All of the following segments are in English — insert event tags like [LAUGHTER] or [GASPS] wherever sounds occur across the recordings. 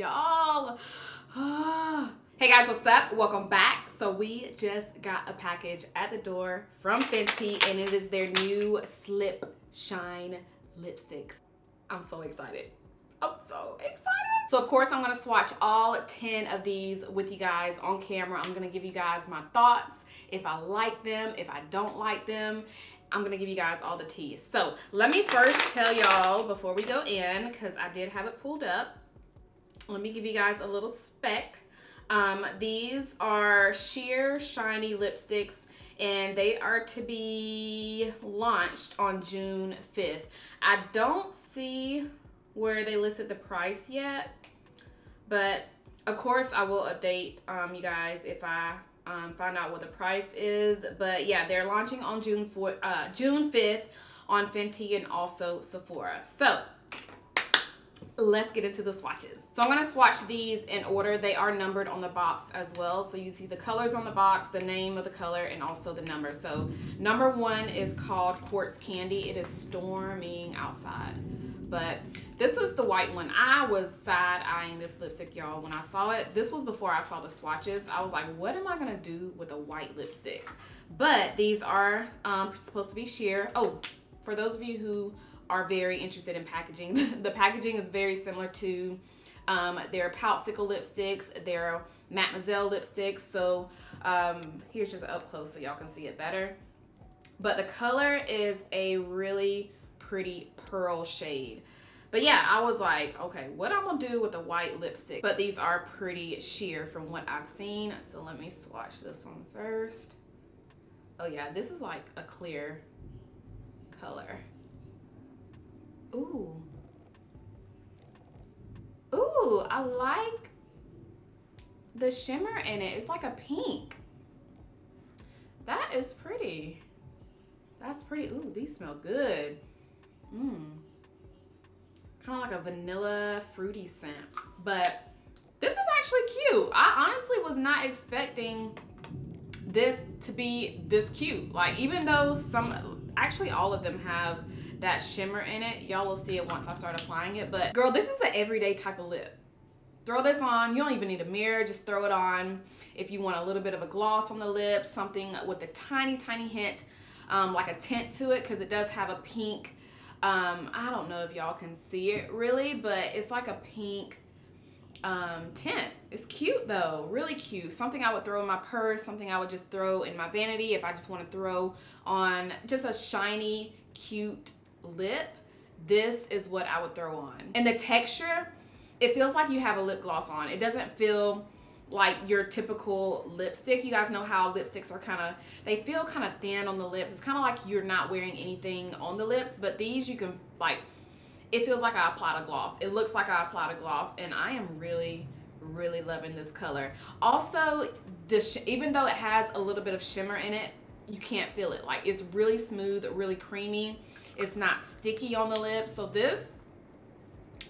Y'all. Ah. hey guys, what's up? Welcome back. So we just got a package at the door from Fenty and it is their new Slip Shine lipsticks. I'm so excited. I'm so excited. So of course I'm gonna swatch all 10 of these with you guys on camera. I'm gonna give you guys my thoughts, if I like them, if I don't like them. I'm gonna give you guys all the teas. So let me first tell y'all before we go in, cause I did have it pulled up. Let me give you guys a little spec. Um, these are sheer shiny lipsticks and they are to be launched on June 5th. I don't see where they listed the price yet, but of course I will update um, you guys if I um, find out what the price is. But yeah, they're launching on June 4th, uh, June 5th on Fenty and also Sephora. So let's get into the swatches. So I'm gonna swatch these in order. They are numbered on the box as well. So you see the colors on the box, the name of the color, and also the number. So number one is called Quartz Candy. It is storming outside. But this is the white one. I was side eyeing this lipstick, y'all, when I saw it. This was before I saw the swatches. I was like, what am I gonna do with a white lipstick? But these are um, supposed to be sheer. Oh, for those of you who are very interested in packaging. [LAUGHS] the packaging is very similar to um, their Poutsicle lipsticks, their Mattemoiselle lipsticks. So um, here's just up close so y'all can see it better. But the color is a really pretty pearl shade. But yeah, I was like, okay, what I'm gonna do with a white lipstick? But these are pretty sheer from what I've seen. So let me swatch this one first. Oh yeah, this is like a clear color. Ooh. Ooh, I like the shimmer in it. It's like a pink. That is pretty. That's pretty. Ooh, these smell good. Mmm. Kind of like a vanilla fruity scent. But this is actually cute. I honestly was not expecting this to be this cute. Like even though some, actually all of them have that shimmer in it. Y'all will see it once I start applying it. But girl, this is an everyday type of lip. Throw this on. You don't even need a mirror. Just throw it on. If you want a little bit of a gloss on the lips, something with a tiny, tiny hint, um, like a tint to it, because it does have a pink. Um, I don't know if y'all can see it really, but it's like a pink um, tint. It's cute though, really cute. Something I would throw in my purse, something I would just throw in my vanity if I just want to throw on just a shiny, cute lip, this is what I would throw on. And the texture, it feels like you have a lip gloss on. It doesn't feel like your typical lipstick. You guys know how lipsticks are kind of, they feel kind of thin on the lips. It's kind of like you're not wearing anything on the lips, but these you can like, it feels like I applied a gloss. It looks like I applied a gloss and I am really, really loving this color. Also, this even though it has a little bit of shimmer in it, you can't feel it. Like it's really smooth, really creamy. It's not sticky on the lips. So this,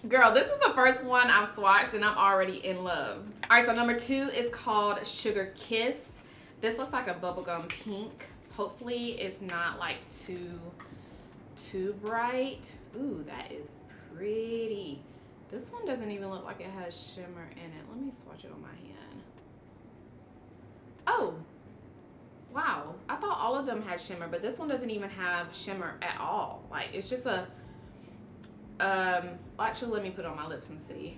girl, this is the first one I've swatched and I'm already in love. All right, so number two is called Suga Kiss. This looks like a bubblegum pink. Hopefully it's not like too, too bright. Ooh, that is pretty. This one doesn't even look like it has shimmer in it. Let me swatch it on my hand. Oh, wow, I thought all of them had shimmer, but this one doesn't even have shimmer at all. Like, it's just a, um, actually, let me put it on my lips and see.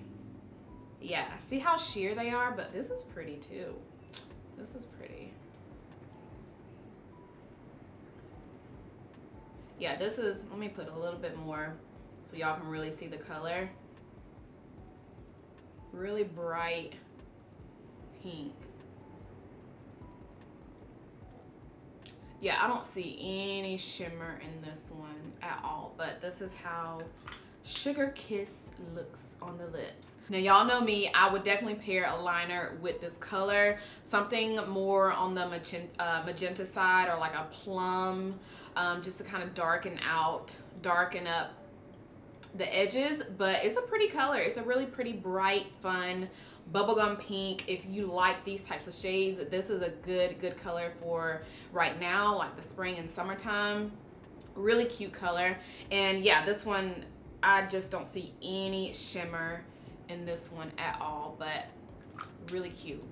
Yeah, see how sheer they are? But this is pretty too. This is pretty. Yeah, this is, let me put a little bit more so y'all can really see the color. Really bright pink. yeah, I don't see any shimmer in this one at all, but this is how Suga Kiss looks on the lips. Now y'all know me, I would definitely pair a liner with this color. Something more on the magenta, uh, magenta side or like a plum, um, just to kind of darken out, darken up the edges. But it's a pretty color. It's a really pretty bright, fun, bubblegum pink if you like these types of shades this is a good good color for right now like the spring and summertime really cute color and yeah this one I just don't see any shimmer in this one at all, but really cute.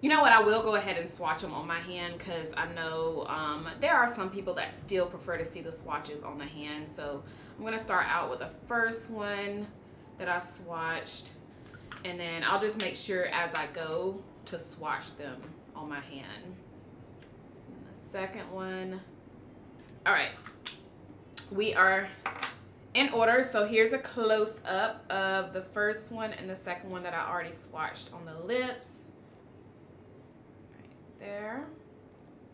You know what, I will go ahead and swatch them on my hand because I know um, there are some people that still prefer to see the swatches on the hand. So I'm gonna start out with the first one that I swatched and then I'll just make sure as I go to swatch them on my hand. And the second one, all right, we are in order. So here's a close up of the first one and the second one that I already swatched on the lips there.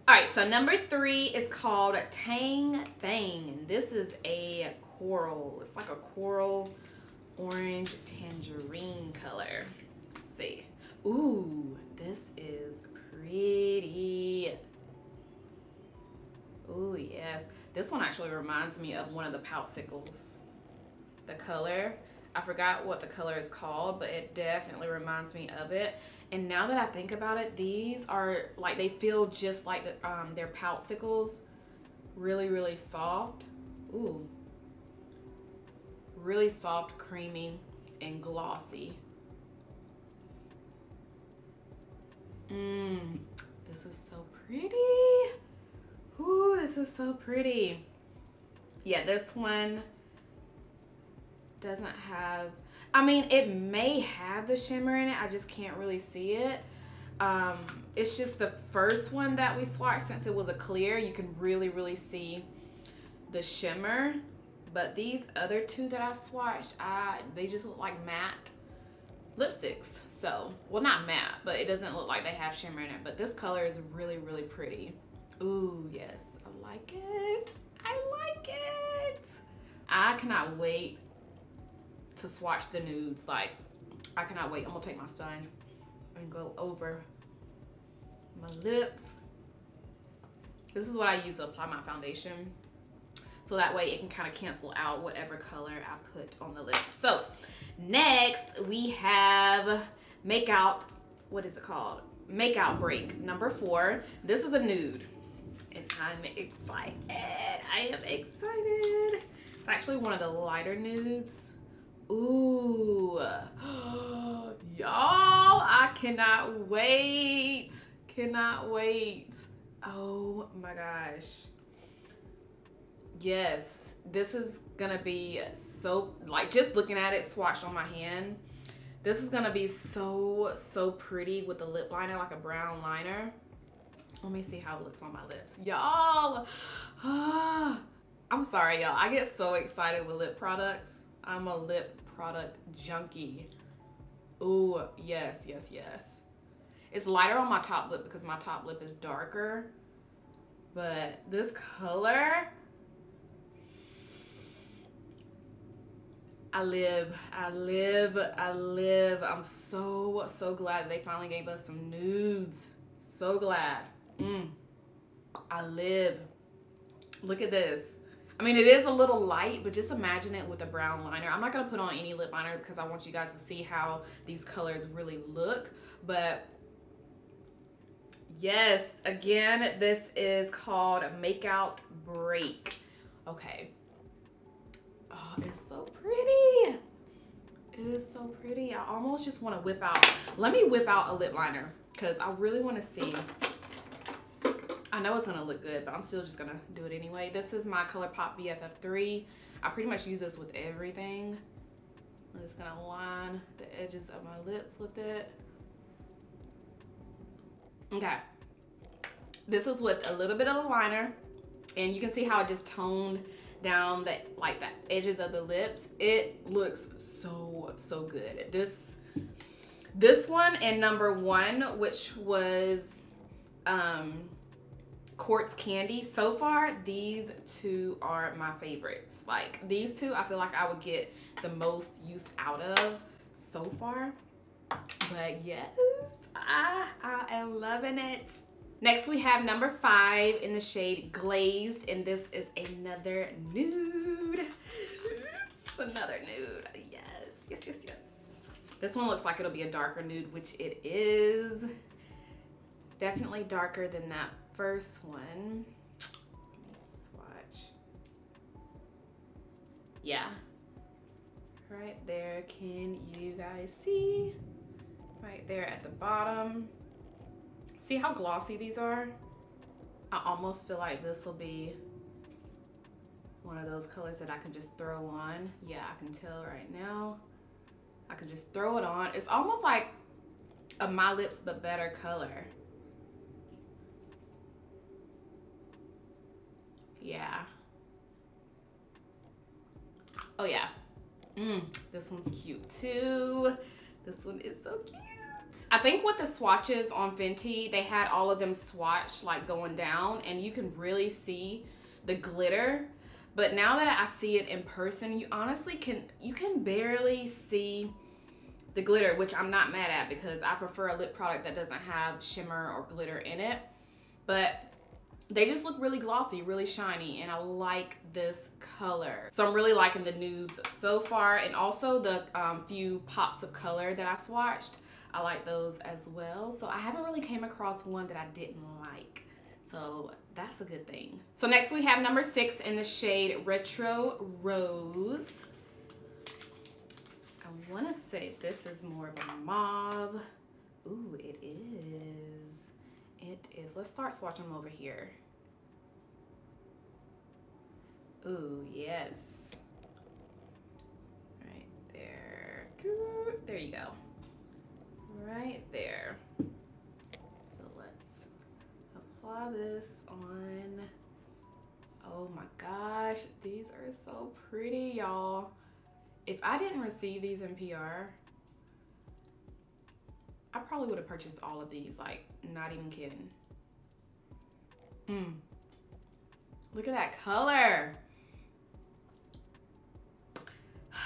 All right, so number three is called Tang Thang. And this is a coral. It's like a coral orange tangerine color. Let's see. Ooh, this is pretty. Ooh, yes. This one actually reminds me of one of the Poutsicles. The color. I forgot what the color is called, but it definitely reminds me of it. And now that I think about it, these are like, they feel just like the, um, their Poutsicles. Really, really soft. Ooh. Really soft, creamy, and glossy. Mmm, this is so pretty. Ooh, this is so pretty. Yeah, this one doesn't have, I mean, it may have the shimmer in it. I just can't really see it. Um, it's just the first one that we swatched since it was a clear. You can really, really see the shimmer. But these other two that I swatched, I, they just look like matte lipsticks. So, well, not matte, but it doesn't look like they have shimmer in it. But this color is really, really pretty. Ooh, yes, I like it. I like it. I cannot wait to swatch the nudes. Like, I cannot wait. I'm gonna take my sponge and go over my lips. This is what I use to apply my foundation. So that way it can kind of cancel out whatever color I put on the lips. So next we have Make Out, what is it called? Make Out Break, number four. This is a nude and I'm excited. I am excited. It's actually one of the lighter nudes. Ooh. [GASPS] Y'all, I cannot wait. Cannot wait. Oh my gosh. Yes, this is gonna be so, like just looking at it swatched on my hand, this is gonna be so, so pretty with the lip liner, like a brown liner. Let me see how it looks on my lips. Y'all, [SIGHS] I'm sorry y'all, I get so excited with lip products I'm a lip product junkie. Ooh, yes, yes, yes. It's lighter on my top lip because my top lip is darker. But this color, I live, I live, I live. I'm so, so glad they finally gave us some nudes. So glad. Mm. I live. Look at this. I mean, it is a little light, but just imagine it with a brown liner. I'm not going to put on any lip liner because I want you guys to see how these colors really look. But yes, again, this is called Makeout Break. Okay. Oh, it's so pretty. It is so pretty. I almost just want to whip out. Let me whip out a lip liner because I really want to see I know it's gonna look good, but I'm still just gonna do it anyway. This is my ColourPop BFF3. I pretty much use this with everything. I'm just gonna line the edges of my lips with it. Okay. This is with a little bit of a liner, and you can see how it just toned down that like the edges of the lips. It looks so, so good. This, this one and number one, which was, um, quartz candy. So far these two are my favorites. Like these two i feel like i would get the most use out of so far. But yes i i am loving it. Next we have number five in the shade glazed and this is another nude. Another nude. Yes yes yes yes. This one looks like it'll be a darker nude which it is. Definitely darker than that first one. Let me swatch. Yeah. right there. Can you guys see? Right there at the bottom. See how glossy these are? I almost feel like this will be one of those colors that I can just throw on. Yeah, I can tell right now. I can just throw it on. It's almost like a My Lips But Better color. Yeah. Oh yeah. Mm, this one's cute too. This one is so cute. I think with the swatches on Fenty, they had all of them swatched like going down and you can really see the glitter. But now that I see it in person, you honestly can, you can barely see the glitter, which I'm not mad at because I prefer a lip product that doesn't have shimmer or glitter in it. But they just look really glossy, really shiny, and I like this color. So I'm really liking the nudes so far, and also the um, few pops of color that I swatched. I like those as well. So I haven't really came across one that I didn't like. So that's a good thing. So next we have number six in the shade Retro Rose. I wanna say this is more of a mauve. Ooh, it is. It is. Let's start swatching them over here. Ooh, yes. Right there. There you go. Right there. So let's apply this on. Oh my gosh, these are so pretty, y'all. If I didn't receive these in PR, I probably would have purchased all of these, like, not even kidding. Mm. Look at that color. [SIGHS]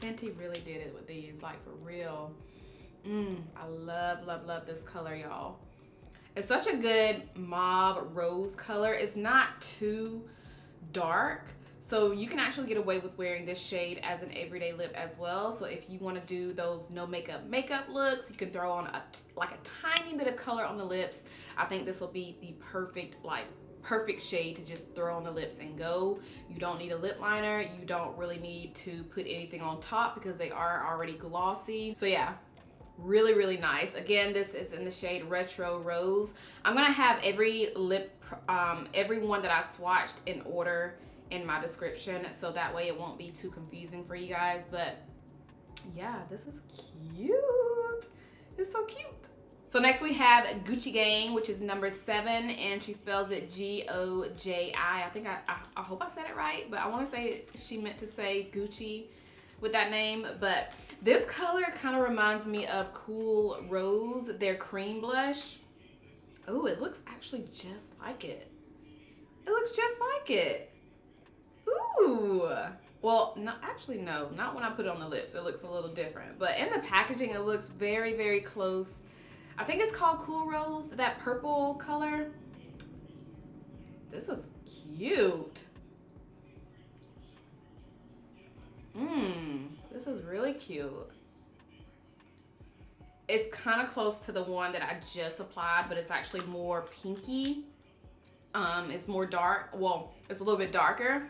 Fenty really did it with these, like for real. Mm, I love, love, love this color, y'all. It's such a good mauve rose color. It's not too dark, so you can actually get away with wearing this shade as an everyday lip as well. So if you wanna do those no makeup makeup looks, you can throw on a, like a tiny bit of color on the lips. I think this will be the perfect like perfect shade to just throw on the lips and go. You don't need a lip liner. You don't really need to put anything on top because they are already glossy. So yeah, really, really nice. Again, this is in the shade Retro Rose. I'm gonna have every lip, um, every one that I swatched in order in my description so that way it won't be too confusing for you guys but yeah this is cute. It's so cute. So next we have Gucci Gang which is number seven and she spells it G-O-J-I I. Think I, I, I hope I said it right but I want to say she meant to say Gucci with that name but this color kind of reminds me of Cool Rose their cream blush. Oh it looks actually just like it. It looks just like it Ooh. Well, no, actually, no, not when I put it on the lips. It looks a little different. But in the packaging, it looks very, very close. I think it's called Cool Rose, that purple color. This is cute. Mmm, this is really cute. It's kind of close to the one that I just applied, but it's actually more pinky. Um, it's more dark. Well, it's a little bit darker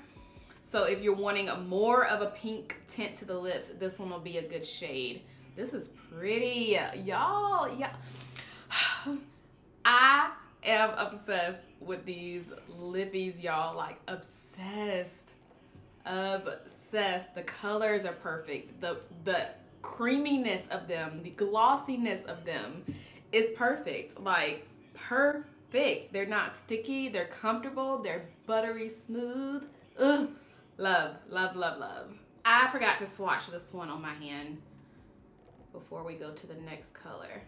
so if you're wanting more of a pink tint to the lips, this one will be a good shade. This is pretty, y'all. Yeah, [SIGHS] I am obsessed with these lippies, y'all. Like obsessed, obsessed. The colors are perfect. The the creaminess of them, the glossiness of them is perfect. Like perfect. They're not sticky. They're comfortable. They're buttery smooth. Ugh. Love, love, love, love. I forgot to swatch this one on my hand before we go to the next color.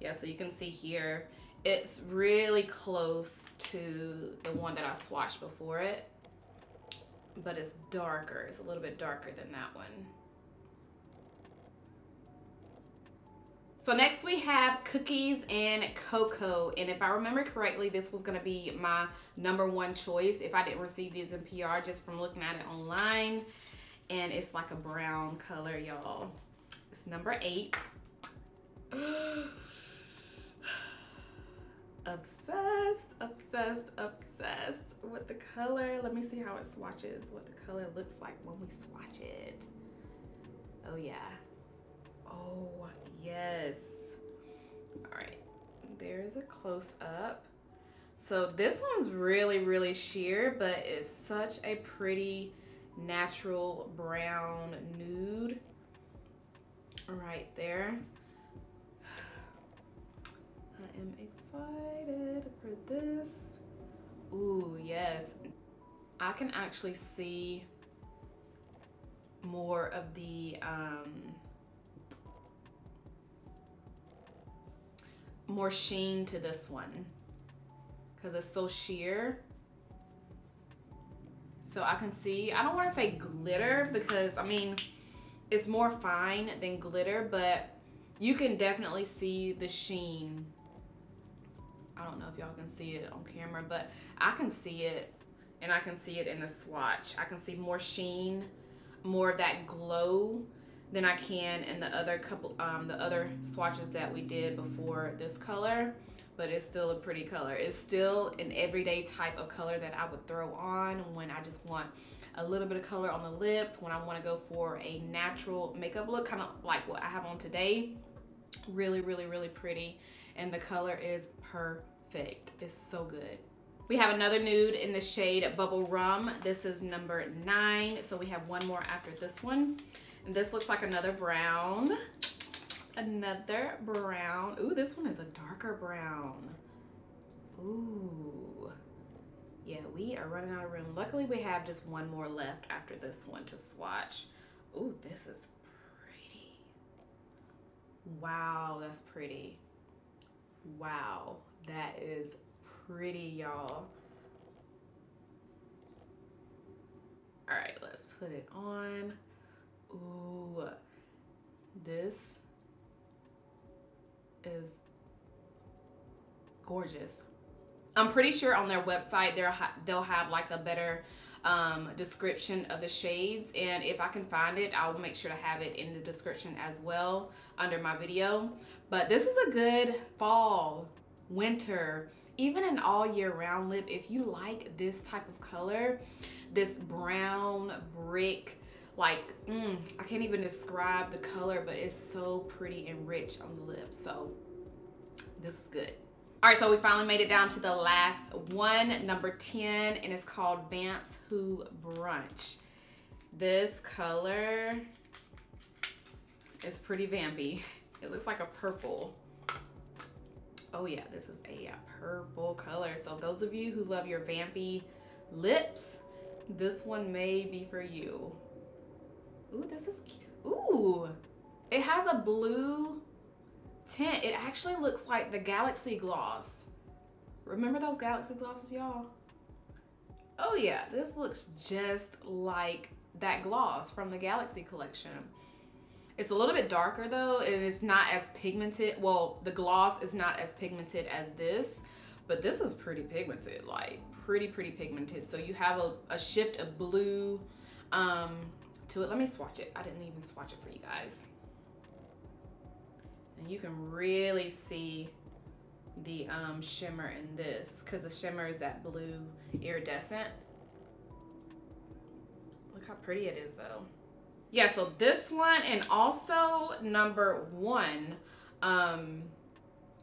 Yeah, so you can see here, it's really close to the one that I swatched before it, but it's darker. It's a little bit darker than that one. So next we have cookies and cocoa. And if I remember correctly, this was gonna be my number one choice if I didn't receive these in PR just from looking at it online. And it's like a brown color, y'all. It's number eight. [GASPS] obsessed, obsessed, obsessed with the color. Let me see how it swatches, what the color looks like when we swatch it. Oh yeah. Oh yes. All right, there's a close up. So this one's really, really sheer, but it's such a pretty natural brown nude right there. I am excited for this. Ooh, yes. I can actually see more of the um, more sheen to this one because it's so sheer. So I can see, I don't want to say glitter because I mean, it's more fine than glitter, but you can definitely see the sheen. I don't know if y'all can see it on camera, but I can see it and I can see it in the swatch. I can see more sheen, more of that glow than I can in the other couple, um, the other swatches that we did before this color but it's still a pretty color. It's still an everyday type of color that I would throw on when I just want a little bit of color on the lips, when I want to go for a natural makeup look, kind of like what I have on today. Really, really, really pretty. And the color is perfect. It's so good. We have another nude in the shade Bubblerum. This is number nine. So we have one more after this one. This looks like another brown another brown. Ooh, this one is a darker brown. Ooh. Yeah, we are running out of room. Luckily, we have just one more left after this one to swatch. Ooh, this is pretty. Wow, that's pretty. Wow, that is pretty, y'all. All right, let's put it on. Ooh, this is gorgeous. I'm pretty sure on their website they'll they'll have like a better um, description of the shades. And if I can find it I'll make sure to have it in the description as well under my video. But this is a good fall winter even an all year round lip. If you like this type of color this brown brick like mm, I can't even describe the color but it's so pretty and rich on the lips. So this is good. All right so we finally made it down to the last one number 10 and it's called Vamps Who Brunch. This color is pretty vampy [LAUGHS] it looks like a purple. Oh yeah this is a purple color. So those of you who love your vampy lips this one may be for you Ooh, this is cute. Ooh, it has a blue tint. It actually looks like the Galaxy Gloss. Remember those Galaxy Glosses, y'all? Oh yeah, this looks just like that gloss from the Galaxy collection. It's a little bit darker though, and it's not as pigmented. Well, the gloss is not as pigmented as this, but this is pretty pigmented, like pretty, pretty pigmented. So you have a, a shift of blue, um, to it. Let me swatch it. I didn't even swatch it for you guys. And you can really see the um, shimmer in this because the shimmer is that blue iridescent. Look how pretty it is though. Yeah, so this one and also number one, um,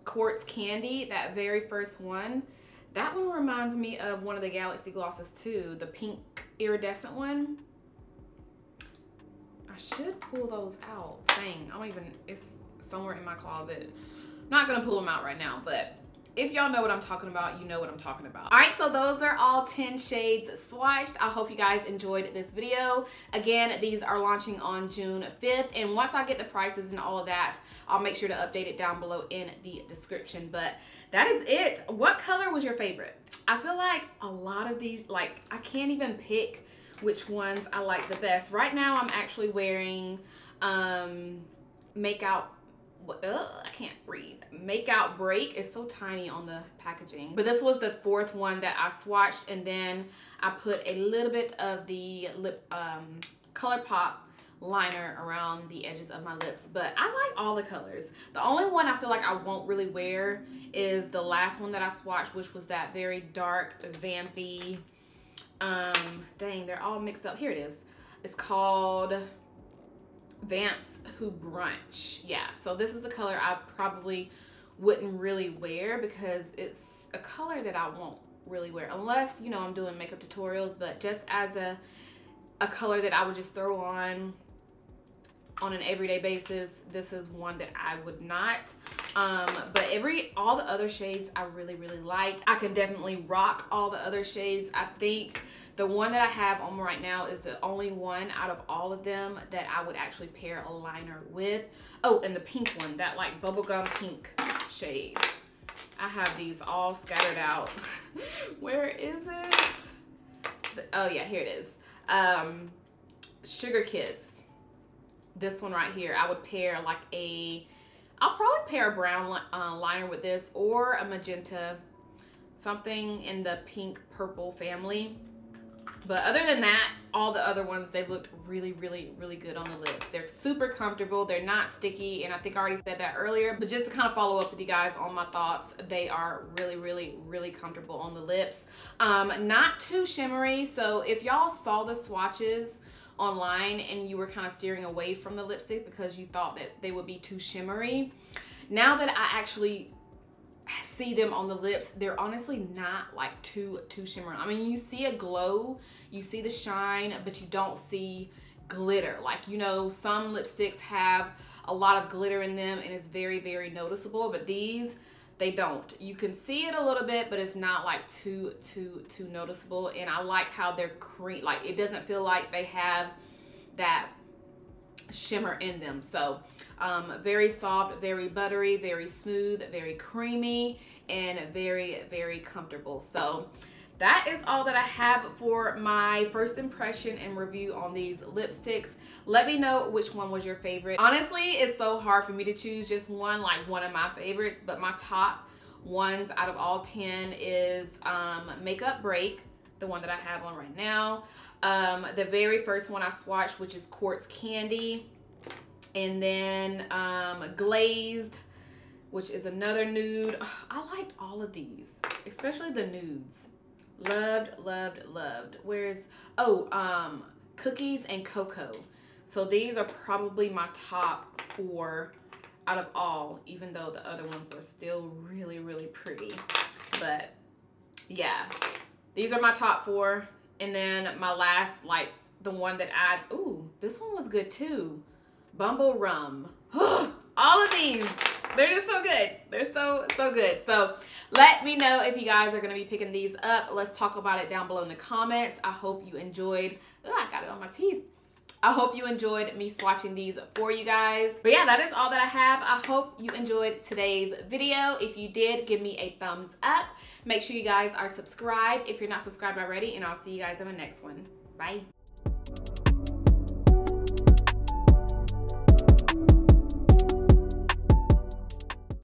Quartz Candy, that very first one, that one reminds me of one of the Galaxy Glosses too, the pink iridescent one. I should pull those out. Dang, I don't even, it's somewhere in my closet. Not gonna pull them out right now, but if y'all know what I'm talking about, you know what I'm talking about. All right, so those are all 10 shades swatched. I hope you guys enjoyed this video. Again, these are launching on June 5th, and once I get the prices and all of that, I'll make sure to update it down below in the description. But that is it. What color was your favorite? I feel like a lot of these, like, I can't even pick which ones I like the best. Right now, I'm actually wearing um, Make Out Ugh, I can't read. Make Out Break is so tiny on the packaging. But this was the fourth one that I swatched and then I put a little bit of the lip um, ColourPop liner around the edges of my lips but I like all the colors the only one I feel like I won't really wear is the last one that I swatched which was that very dark vampy um dang they're all mixed up. Here it is. It's called Vamps Who Brunch. Yeah so this is a color I probably wouldn't really wear because it's a color that I won't really wear unless you know I'm doing makeup tutorials but just as a a color that I would just throw on on an everyday basis this is one that I would not. Um but every all the other shades I really really liked. I can definitely rock all the other shades. I think the one that I have on right now is the only one out of all of them that I would actually pair a liner with. Oh and the pink one that like bubblegum pink shade. I have these all scattered out. [LAUGHS] Where is it? The, oh yeah here it is. Um suga kiss this one right here, I would pair like a, I'll probably pair a brown uh, liner with this or a magenta, something in the pink purple family. But other than that, all the other ones, they looked really, really, really good on the lips. They're super comfortable. They're not sticky. And I think I already said that earlier. But just to kind of follow up with you guys on my thoughts, they are really, really, really comfortable on the lips. Um, not too shimmery. So if y'all saw the swatches, online and you were kind of steering away from the lipstick because you thought that they would be too shimmery. Now that I actually see them on the lips, they're honestly not like too, too shimmery. I mean, you see a glow, you see the shine, but you don't see glitter. Like, you know, some lipsticks have a lot of glitter in them and it's very, very noticeable, but these, they don't. You can see it a little bit, but it's not like too, too, too noticeable. And I like how they're cream, like it doesn't feel like they have that shimmer in them. So um, very soft, very buttery, very smooth, very creamy, and very, very comfortable. So that is all that I have for my first impression and review on these lipsticks. Let me know which one was your favorite. Honestly, it's so hard for me to choose just one, like one of my favorites, but my top ones out of all 10 is um, Makeout Break, the one that I have on right now. Um, the very first one I swatched, which is Quartz Candy. And then um, Glazed, which is another nude. [SIGHS] I liked all of these, especially the nudes. Loved, loved, loved. Where's, oh, um, cookies and cocoa. So these are probably my top four out of all, even though the other ones were still really, really pretty. But yeah, these are my top four. And then my last, like the one that I, ooh, this one was good too. Bubblerum. [GASPS] all of these, they're just so good. They're so, so good. So let me know if you guys are going to be picking these up. Let's talk about it down below in the comments. I hope you enjoyed. I got it on my teeth. I hope you enjoyed me swatching these for you guys. But yeah, that is all that I have. I hope you enjoyed today's video. If you did, give me a thumbs up. Make sure you guys are subscribed if you're not subscribed already, and I'll see you guys in the next one. Bye.